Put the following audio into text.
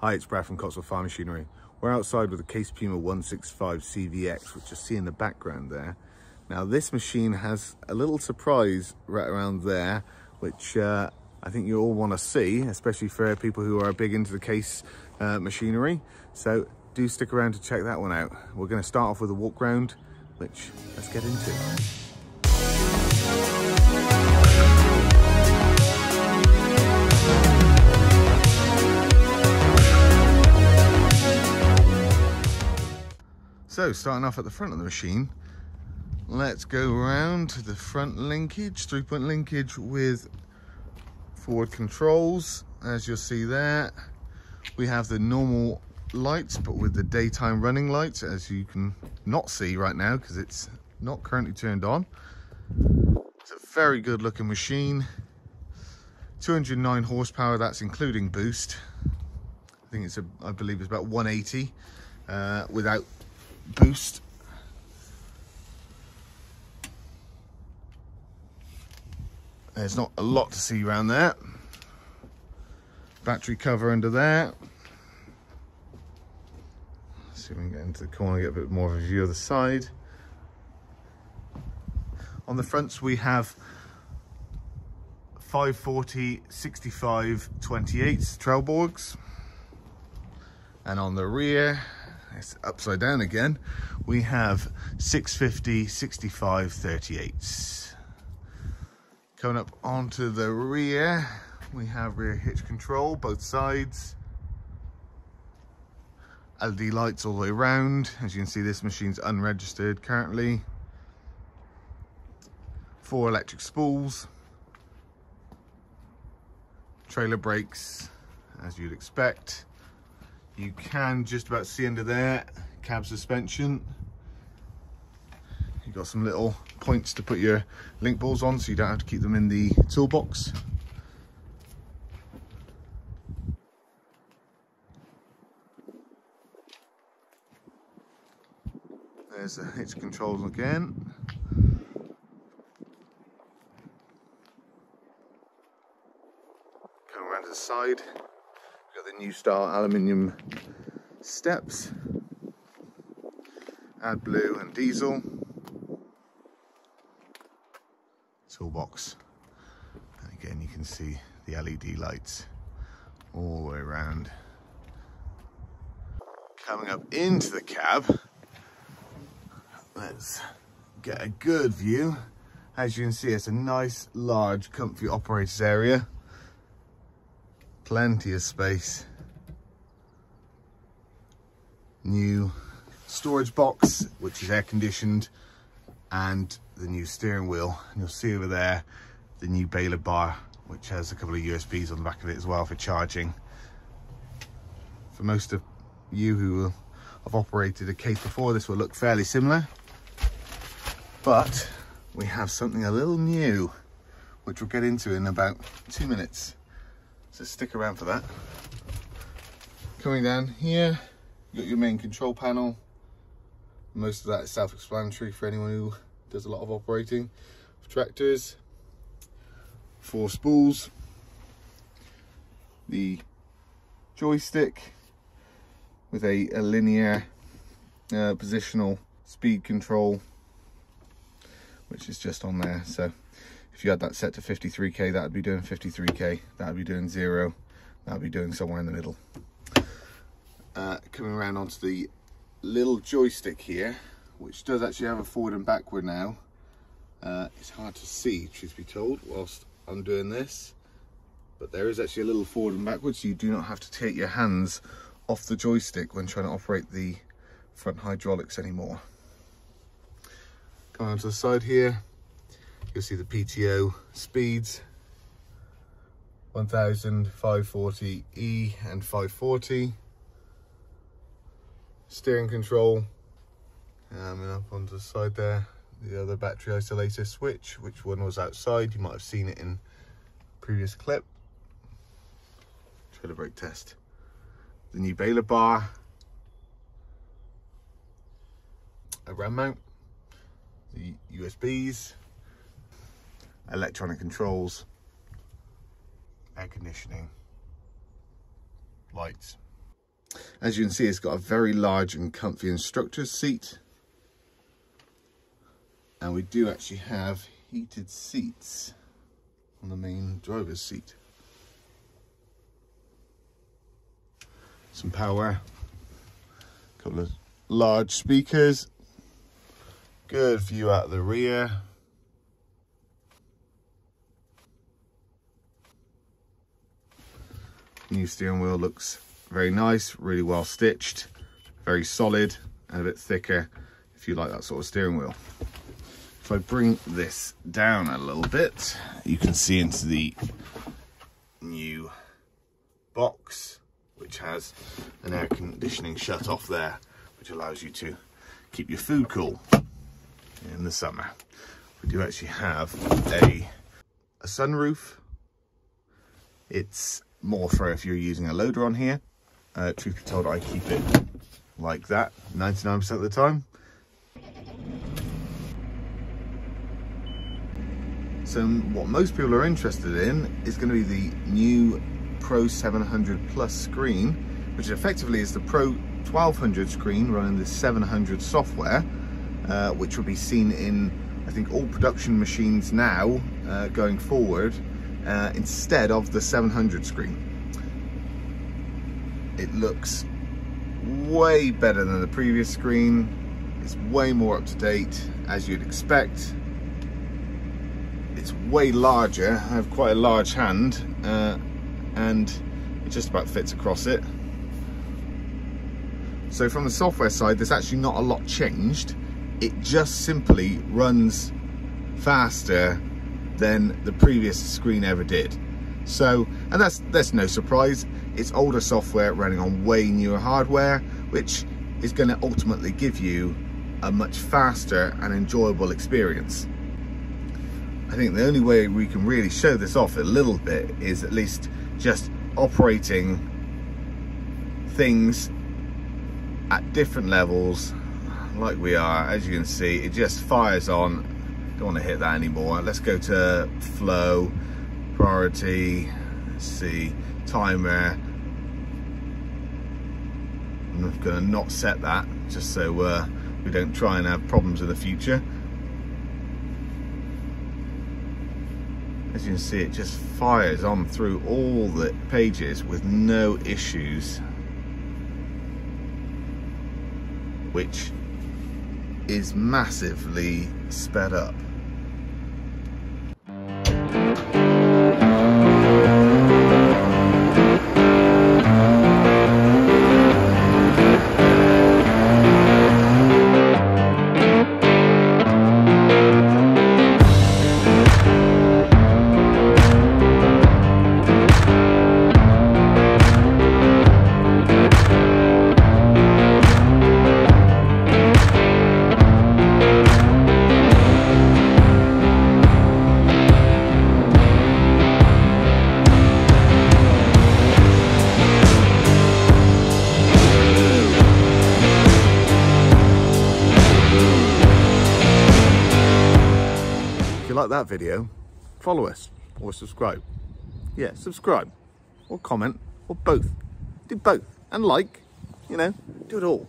Hi, it's Brad from Cotswold Farm Machinery. We're outside with the Case Puma 165 CVX, which you see in the background there. Now this machine has a little surprise right around there, which uh, I think you all want to see, especially for people who are big into the case uh, machinery. So do stick around to check that one out. We're going to start off with a walk round, which let's get into. So starting off at the front of the machine, let's go around to the front linkage, three point linkage with forward controls. As you'll see there, we have the normal lights, but with the daytime running lights, as you can not see right now because it's not currently turned on. It's a very good looking machine. 209 horsepower, that's including boost. I think it's a, I believe it's about 180 uh, without boost. There's not a lot to see around there. Battery cover under there. Let's see if we can get into the corner, get a bit more of a view of the side. On the fronts we have 540, 65, 28 Trelleborgs. And on the rear, it's upside down again, we have 650, 65, 38s. Coming up onto the rear, we have rear hitch control, both sides. LED lights all the way around. As you can see, this machine's unregistered currently. Four electric spools. Trailer brakes, as you'd expect. You can just about see under there, cab suspension. You've got some little points to put your link balls on so you don't have to keep them in the toolbox. There's the hitch controls again. Come around to the side. New style aluminium steps. AdBlue and diesel. Toolbox. And again, you can see the LED lights all the way around. Coming up into the cab, let's get a good view. As you can see, it's a nice, large, comfy operator's area. Plenty of space. New storage box, which is air conditioned, and the new steering wheel. And you'll see over there the new baler bar, which has a couple of USBs on the back of it as well for charging. For most of you who have operated a case before, this will look fairly similar. But we have something a little new, which we'll get into in about two minutes. So stick around for that. Coming down here, you got your main control panel. Most of that is self-explanatory for anyone who does a lot of operating of tractors. Four spools. The joystick with a, a linear uh, positional speed control which is just on there. So if you had that set to 53k, that would be doing 53k. That would be doing zero. That would be doing somewhere in the middle. Uh, coming around onto the little joystick here, which does actually have a forward and backward now. Uh, it's hard to see, truth be told, whilst I'm doing this. But there is actually a little forward and backward, so you do not have to take your hands off the joystick when trying to operate the front hydraulics anymore. Going onto the side here, you'll see the PTO speeds 1000, 540E and 540. Steering control, um, and up onto the side there, the other battery isolator switch, which one was outside, you might have seen it in previous clip. Trailer brake test. The new baler bar, a ram mount, the USBs, electronic controls, air conditioning, lights, As you can see, it's got a very large and comfy instructor's seat. And we do actually have heated seats on the main driver's seat. Some power, a couple of large speakers, good view out the rear. New steering wheel looks very nice, really well stitched, very solid and a bit thicker if you like that sort of steering wheel. If I bring this down a little bit, you can see into the new box, which has an air conditioning shut off there, which allows you to keep your food cool in the summer. We do actually have a, a sunroof. It's more for if you're using a loader on here. Uh, truth be told, I keep it like that 99% of the time. So what most people are interested in is going to be the new Pro 700 Plus screen, which effectively is the Pro 1200 screen running the 700 software, uh, which will be seen in, I think, all production machines now uh, going forward uh, instead of the 700 screen. It looks way better than the previous screen. It's way more up to date as you'd expect. It's way larger. I have quite a large hand uh, and it just about fits across it. So from the software side, there's actually not a lot changed. It just simply runs faster than the previous screen ever did. So, and that's, that's no surprise. It's older software running on way newer hardware, which is going to ultimately give you a much faster and enjoyable experience. I think the only way we can really show this off a little bit is at least just operating things at different levels like we are as you can see it just fires on don't want to hit that anymore let's go to flow priority let's see timer I'm going to not set that just so uh, we don't try and have problems in the future. As you can see it just fires on through all the pages with no issues. Which is massively sped up like that video, follow us or subscribe. Yeah, subscribe or comment or both. Do both and like, you know, do it all.